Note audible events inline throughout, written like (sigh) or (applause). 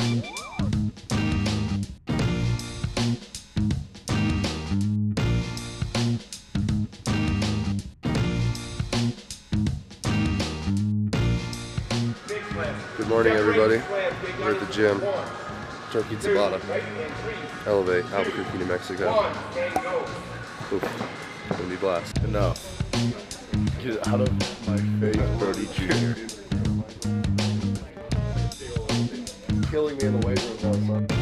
Good morning, everybody. We're at the gym. Turkey Tabata. Elevate, Albuquerque, New Mexico. Oof. Gonna be blast. Enough. Get out of my face, Brody Jr. Killing me in the weight room son.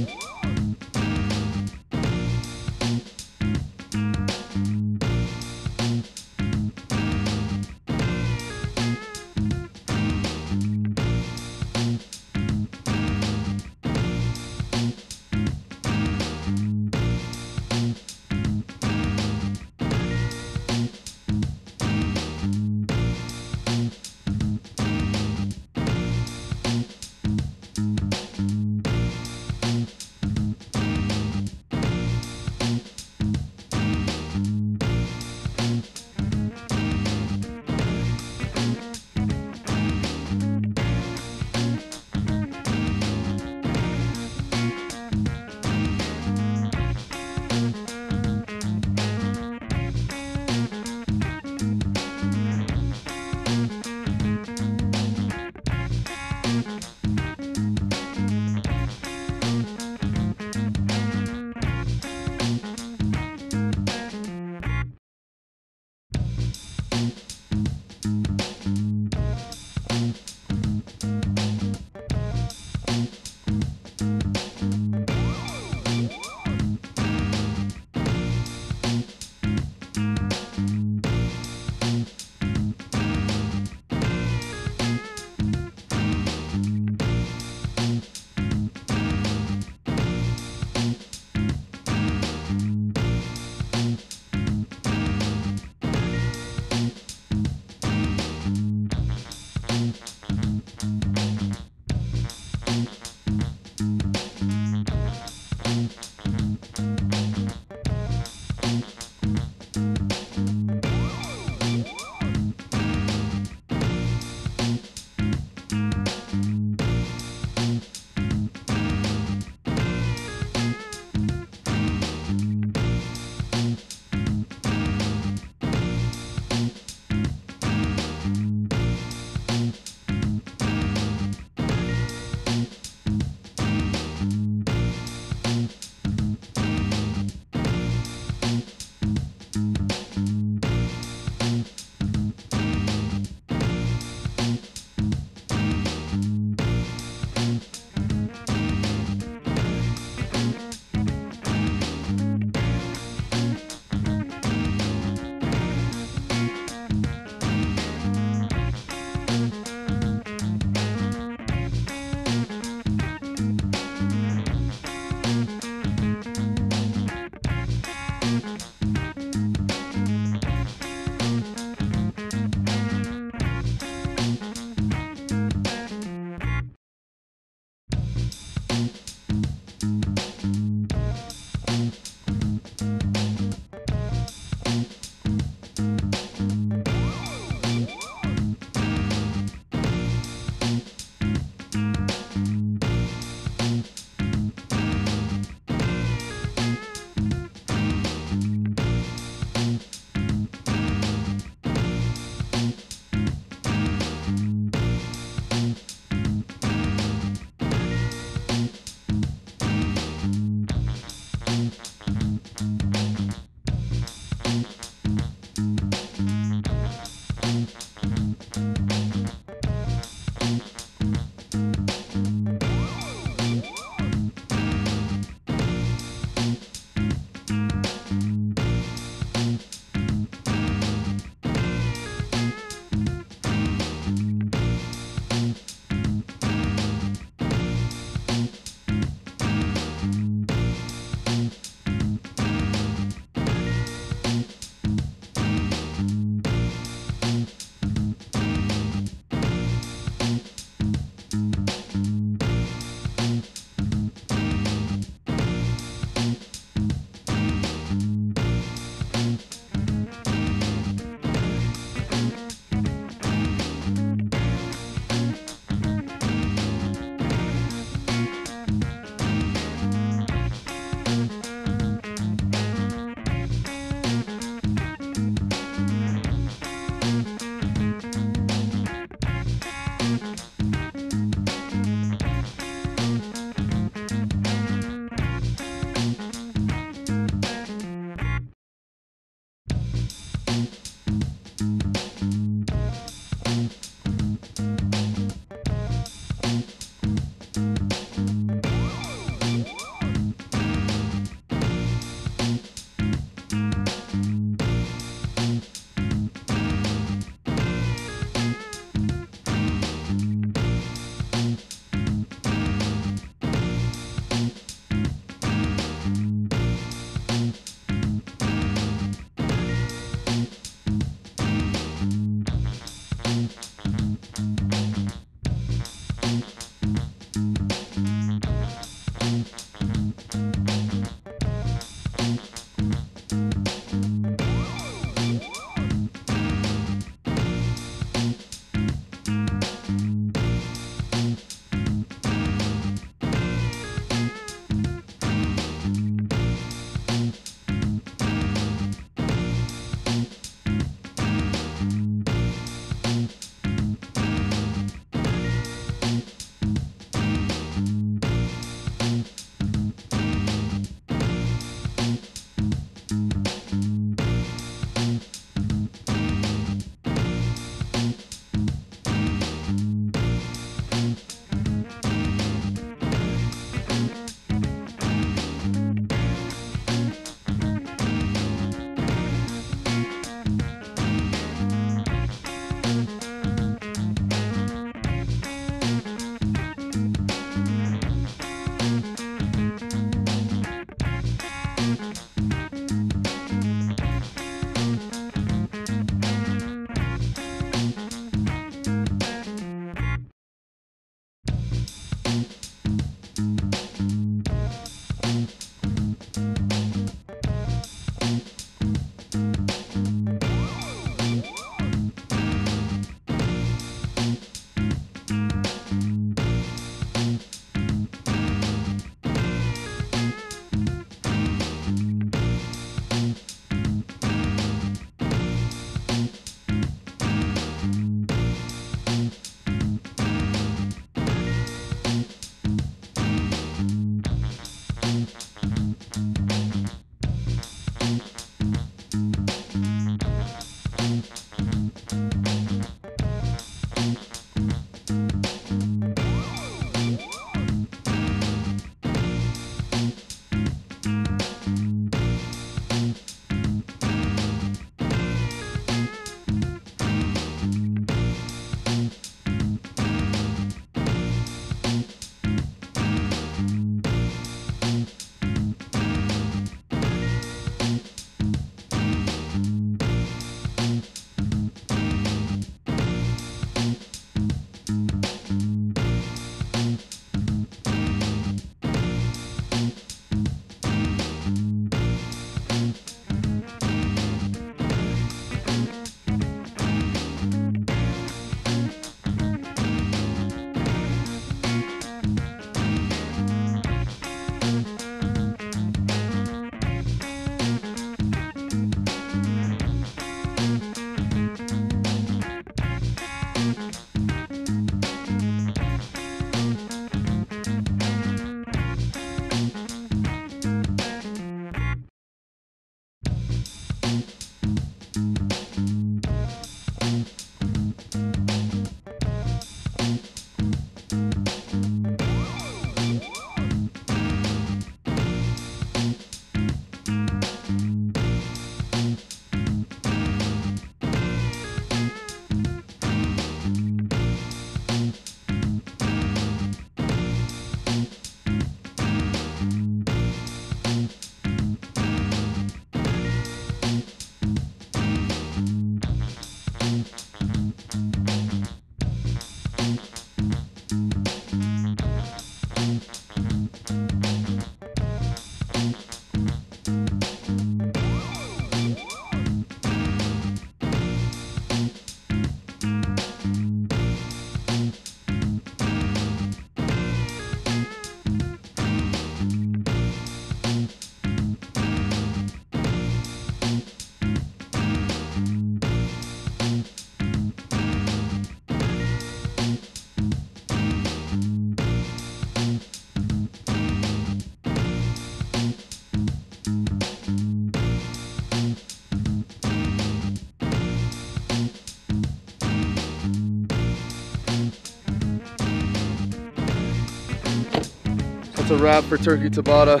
That's a wrap for Turkey Tabata.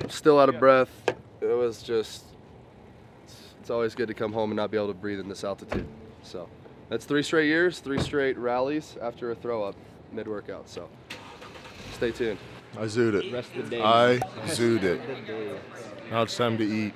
I'm still out of breath. It was just, it's always good to come home and not be able to breathe in this altitude. So that's three straight years, three straight rallies after a throw up mid workout. So stay tuned. I zooed it. I zooed it. (laughs) Now it's time to eat.